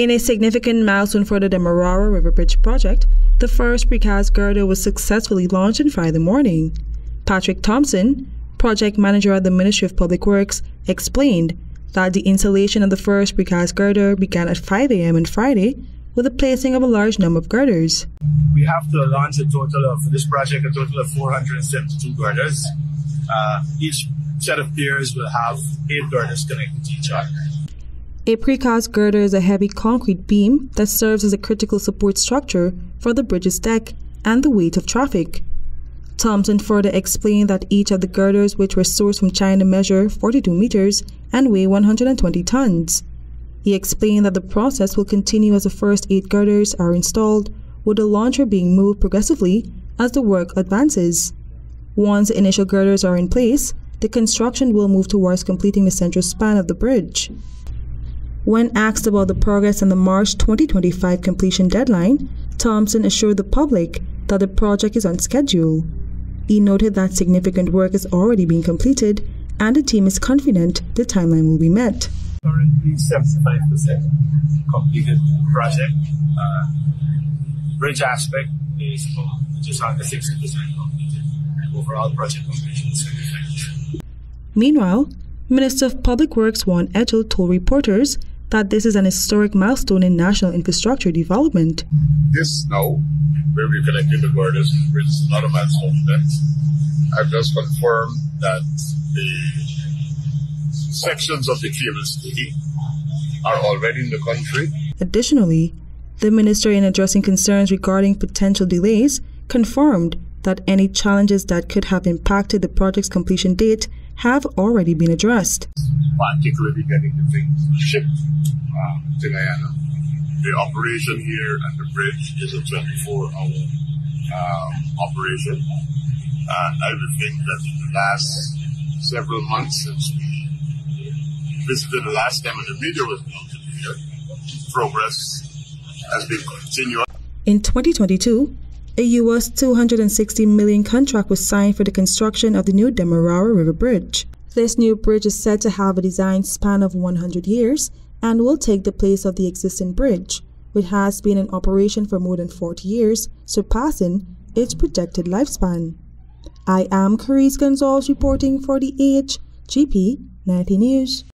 In a significant milestone for the Demerara River Bridge project, the first precast girder was successfully launched on Friday morning. Patrick Thompson, project manager at the Ministry of Public Works, explained that the installation of the first precast girder began at 5 a.m. on Friday with the placing of a large number of girders. We have to launch a total of, for this project, a total of 472 girders. Uh, each set of piers will have eight girders connected to each other. A precast girder is a heavy concrete beam that serves as a critical support structure for the bridge's deck and the weight of traffic. Thompson further explained that each of the girders, which were sourced from China, measure 42 meters and weigh 120 tons. He explained that the process will continue as the first eight girders are installed, with the launcher being moved progressively as the work advances. Once the initial girders are in place, the construction will move towards completing the central span of the bridge. When asked about the progress and the March 2025 completion deadline, Thompson assured the public that the project is on schedule. He noted that significant work is already being completed and the team is confident the timeline will be met. Currently 75% completed project. Uh, bridge aspect is just under 60% completed. Overall project completion is 75%. Meanwhile, Minister of Public Works Juan Edghill told reporters that this is an historic milestone in national infrastructure development. This now, where we're the girders, which is not a milestone event, I've just confirmed that the sections of the cable are already in the country. Additionally, the minister, in addressing concerns regarding potential delays, confirmed that any challenges that could have impacted the project's completion date have already been addressed. Particularly getting the things shipped uh, to Guyana. The operation here at the bridge is a 24 hour um, operation. And I would think that in the last several months since we visited the last time and the media was mounted here, progress has been continuous. In 2022, a U.S. 260 million contract was signed for the construction of the new Demerara River Bridge. This new bridge is said to have a design span of 100 years and will take the place of the existing bridge, which has been in operation for more than 40 years, surpassing its projected lifespan. I am Kerese Gonsalves reporting for the AHGP 90 News.